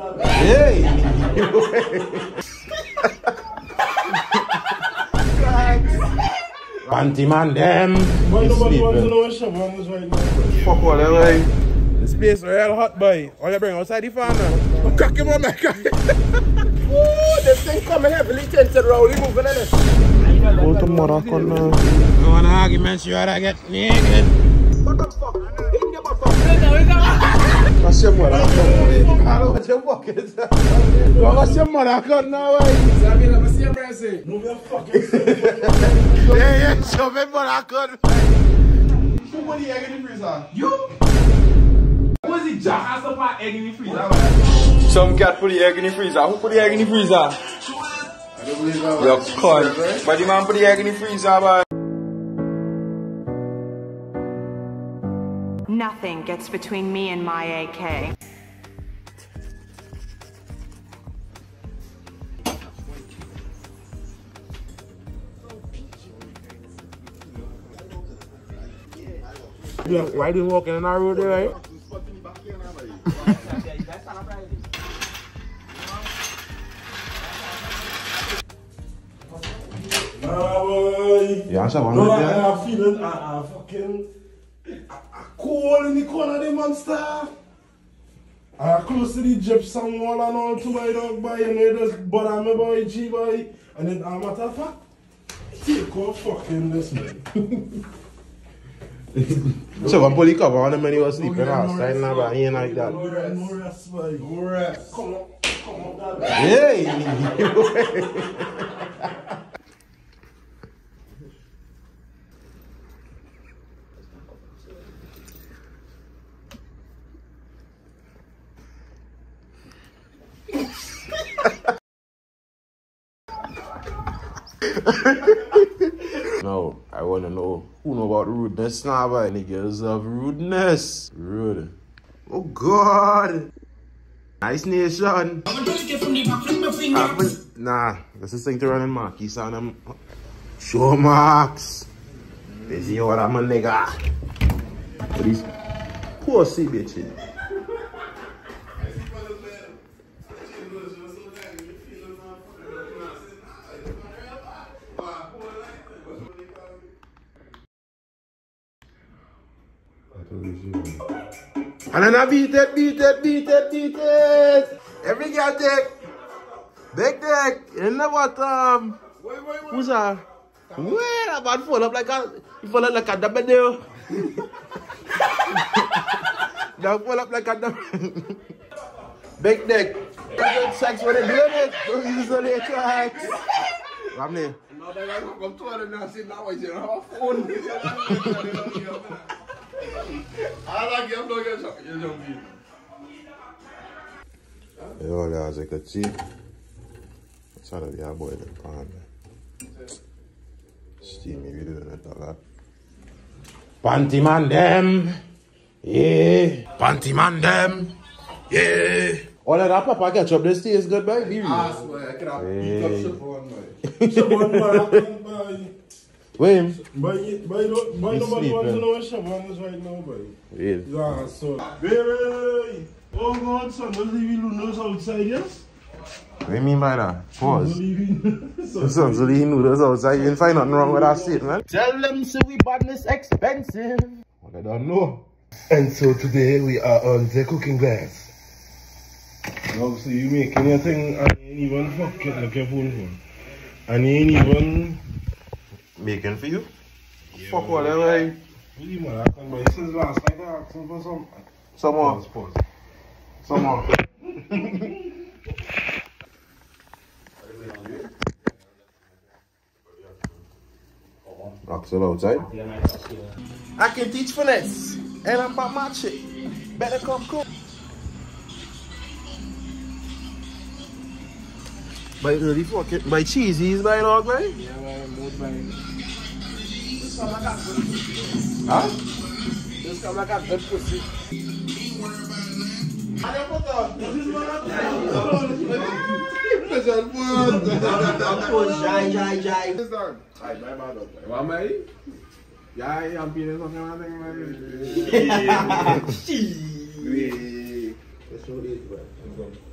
Hey! Panty man, them. Boy, You nobody wants to sleeping. know what Chevron is right now. Fuck all that way. This place real hot, boy. All you bring outside the fan now. Cock him on, man. Ooh, this thing coming heavily tinted, Rowley moving in it. Go to Morocco now. No one arguments, you oughta get naked. What the fuck? In your mother cut? What's your? Move your fucking Yeah, yeah, shove it, mother cut. Egg in the freezer? Freezer? Some cat put the egg in the freezer. Who put the egg in the freezer? I don't believe that. Cunt. But the man put the egg in the freezer. Nothing gets between me and my AK. Yeah, why do you walking in our road there, right? Nah, boy. Yeah, I'm sorry, No, I'm I, there. I feel it. I, I fucking. I, I cold in the corner, the monster. I close to the gypsum wall and all to my dog, boy. And they just bother me, boy, G, boy. And then, uh, matter of fact, take off fucking this, man. So when Polly cover on him when he was sleeping outside now, but he ain't like that. No rest, no rest, boy. No rest. Come on, come on, that. Hey! no, I wanna know who know about rudeness now, but niggas of rudeness. Rude. Oh God. Nice nation. Happen- Nah, this is thing to run in Marquis on them. Show marks. Busy what I'm a nigga. But these pussy bitches. And then I beat it, beat it, beat it, beat it. Every girl take. Big dick in the bottom. Who's that? Wait, that man fall up like a, he fall up like a double deal. that fall up like a double. Big dick. Good sex when they doing it. Don't use the later acts. E yo le a zek e ti. Sa do bi a boy den pan men. Steamy vi do den et a la. Panty man dem. Ye. Panty man dem. Ye. O le da papa ketchup de stays good boy. Aswe, e kena beat up Siobhan boy. Siobhan boy, a kon boy. Wait. Boy, boy, no- boy, He's nobody wants to sleeping. know what Chevron is right now, boy. Real. Yeah, so. Baby! Oh God, son, don't leave your noodles outside, yes? What do you mean by that? Don't Pause. leave your The sons of the noodles outside. You didn't find nothing wrong with that statement. Tell them so we badness expensive. What I don't know. And so today we are on the cooking gas. And obviously you making your thing and you ain't even fucking look your phone for. And you ain't even Making for you? Fuck all that way. really mad at me. Since last night I asked him for some Some more. pause, pause. Some more. Rocks outside. I can teach finesse. And I'm about my chick. Better come cook. By early fucking by cheesies by dog, right? Yeah, man, both man. Huh? Just come like a good pussy. Why, mate? Yeah, I'm feeling something like that. And then them open it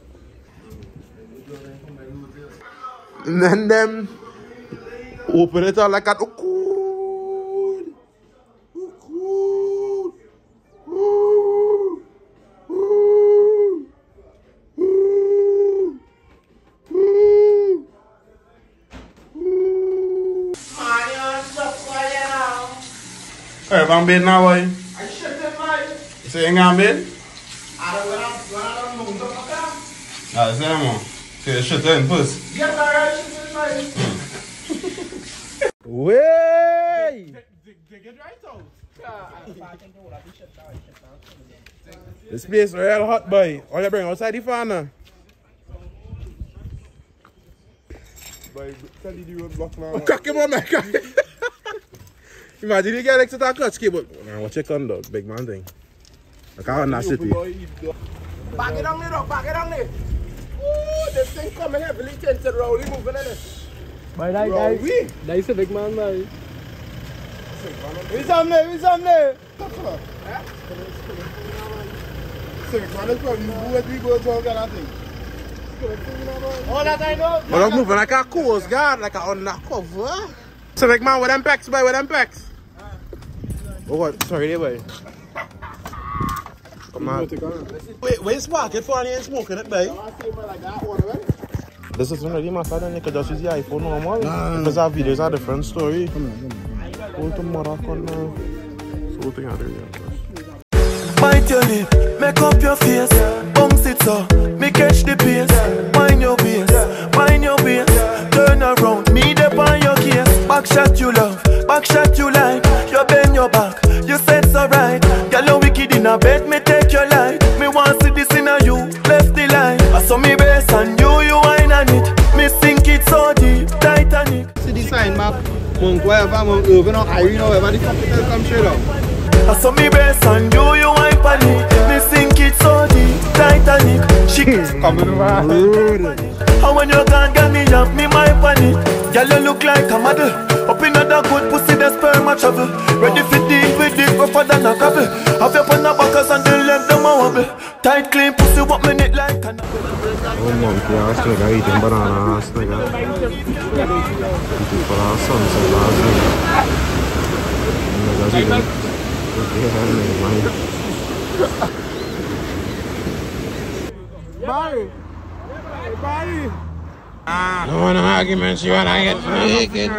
up like that. Oh, cool. Oh, cool. Ooh. Ooh. Ooh. Ooh. Ooh. Hey, if I'm bid now, boy. So you ain't gonna bid? Ah, c'est bon. C'est shit in puss. Way! This place real hot, boy. All you bring outside the fan now. Boy, tell you the roadblock now. Oh, Crack him on, man. Crack him. Imagine you get extra clutch cable. Man, what you on, dog? Big man thing. I can't run that city. Back it on me, dog. Back it on me. Ooh, this thing coming heavily tinted, Rowley moving in it. Boy, that, that, Rowley. that is a big man, boy. Who's on there? Who's on there? Civic man is probably who we go to get that thing. All that I know. But I'm moving like a coast guard, like a undercover. So, big man, with them packs, boy, with them packs. Oh, what? Sorry, there, boy. Come on. Wait, wait, spark it for and you ain't smoking it, boy. This is already my father, you could just use the iPhone normal. Because our videos are a different story. Come on, come on. Go to Morocco now. So, what thing I do here? Bite your lip, make up your face, bounce it so, me catch the pace. Mind your base, mind your base, turn around, me dep on your case. Back shot you love, back shot you like, you bend your back, you said so right. Girl you wicked in a bed, me take your life. Me want see this in a you, left the line. I saw me map. Monk wherever, monk Irvin or Irene or wherever the company come straight up. I saw me best and you, you on it. Me sink it so deep, Titanic. She Coming around. And when you gone, girl, me have me my funny. Girl, you look like a model. Up in that good pussy, the sperm a travel. Ready for deal with it, rougher than a gravel. Have your Oh, monkey, ass nigga eating banana ass nigga. Eating for our sunset last nigga. Niggas eating. Yeah, nigga, man. Barry. Barry. No one arguments, you wanna get naked.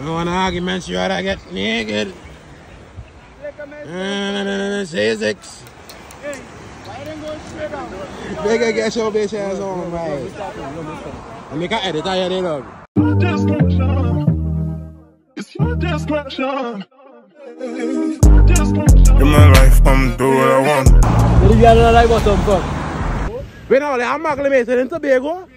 No one arguments, you wanna get naked. Uh, say six. Nigga, get your bitch ass on, right? Let me edit that here, dog. In my life, I'm do what I want. What do you got like bottom cup? Wait, now, I'm acclimated in Tobago.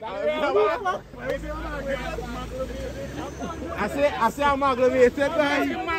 I say, I say I'm acclimated, guys. No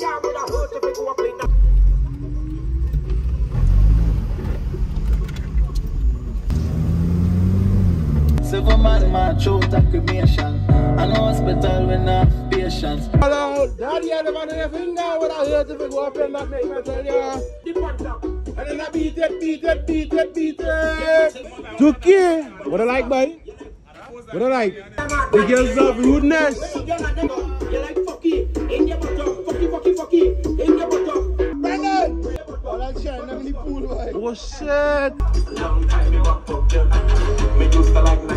Seven man march out of cremation. And hospital when not patience. Hello, daddy I a man in the finger when I heard if it go up and that make me tell ya. And then I beat it, beat it, beat it, beat it. Tuki. What I like, boy? What I like? The girls love rudeness. Brendan! All that shit, I'm in the pool, boy. Oh shit.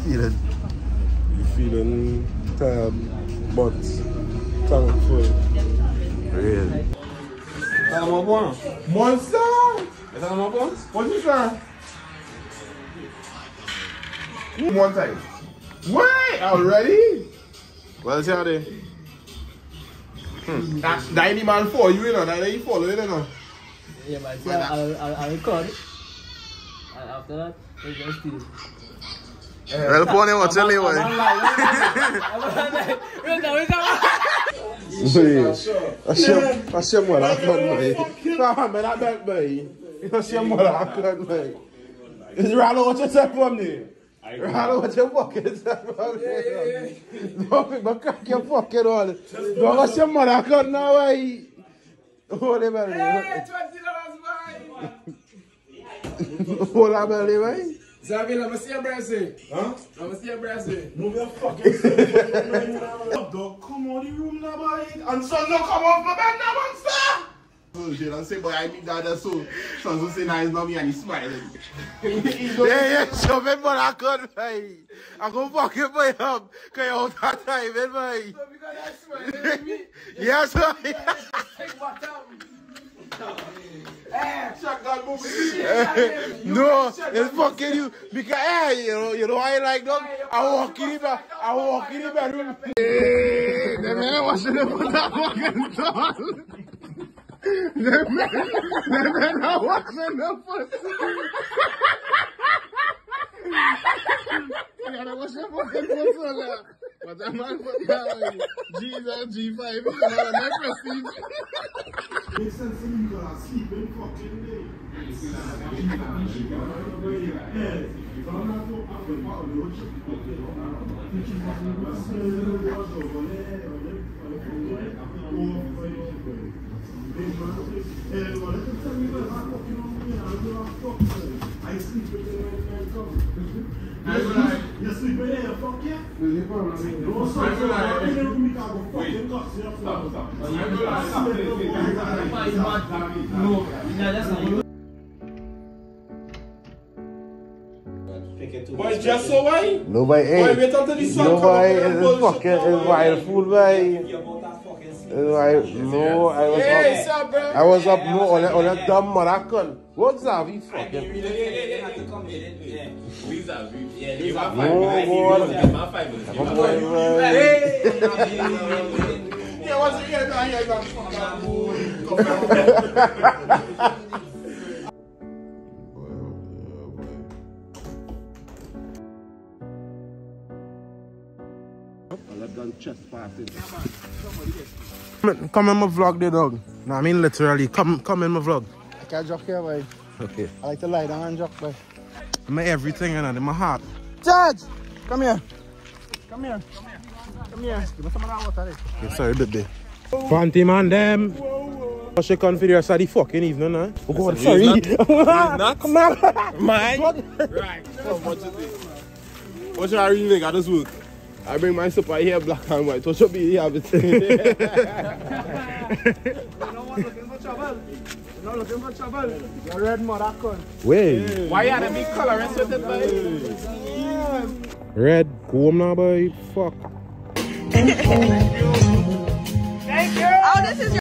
feeling? Feeling tired, but thankful. Really? Monster! What you say? One time. Wait, already? What's your day? Hmm. That, that any man for you, you know, that ain't follow you, know. Yeah, but see, I'll, I'll, I'll record. And after that, we can steal. Well, pony, what's your name? I'm on live. I'm on live. Wait, now, wait, now. I see, I see what I can, mate. Nah, man, I bet, mate. I see what I can, mate. Is Rallo what you said for me? Rallo what you fucking said for me? Don't make crack your fucking all. Don't I see what I can now, mate. Hold it, man. Hold Zavil, I'm a see your brassy. Huh? I'm a see your brassy. Move your fucking oh, Dog, come on the room now, boy. And son, no, come off my bed now, monster! Oh, Soldier and say, boy, I mean that, so. Son, so say, nah, it's not me, and he's smiling. yeah, yeah, sure, man, but I can't, boy. I can't fuck your boy up. Can you hold that time, man, eh, boy? So, because I smile, me. Yes, boy. Take what up. No, it's fucking you. Because, hey, you know, you know I like dog? I walk in the I walk in the bedroom. Hey, the man with that fucking doll. The man, the man are washing up with You gotta wash your fucking foot But that put that Jesus G5, you know, my prestige. Makes sense to me because I sleep in fucking day. I sleep with in there, fuck yeah? No, so, so, I'm in you fucking guts, you know? No, that's not you. Boy, just so why? Nobody, Boy, hey, wait until the sun come nobody up and is fucking, is wild fool, boy. Right, no, I was Hey, up. sup, bro? I was up no on a, on a dumb Moroccan. What's that? We fucking. No, here. Come in my vlog, there, dog. No, I mean literally. Come, come in my vlog. I can't joke here, boy. Okay. I like to lie down and joke, boy. My everything and in my heart. Judge! Come here. Come here. Come here. Give me some of that water, eh? Okay, sorry, baby. Fancy man, them. I should come for the rest of the fucking evening, huh? Oh, God, sorry. not. Come on. Mine? Right. So, what you think? What should I really make? I just work. I bring my super here black and white. What should be here? You're not looking for trouble. You're not looking for trouble. You're red Moroccan. Wait. Why you had a big color rest with it, boy? Red. Go home now, boy. Fuck. Thank you. Oh, this is your